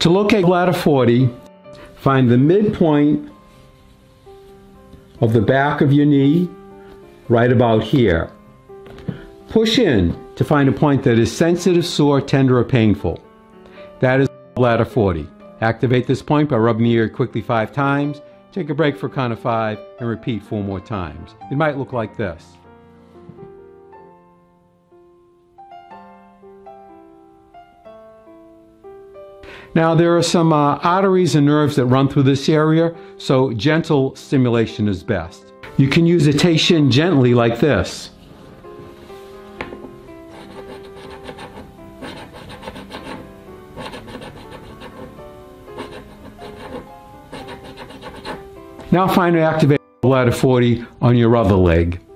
To locate bladder 40, find the midpoint of the back of your knee right about here. Push in to find a point that is sensitive, sore, tender, or painful. That is bladder 40. Activate this point by rubbing the ear quickly five times, take a break for count of five, and repeat four more times. It might look like this. Now, there are some uh, arteries and nerves that run through this area, so gentle stimulation is best. You can use a Teishin gently like this. Now find finally activate bladder 40 on your other leg.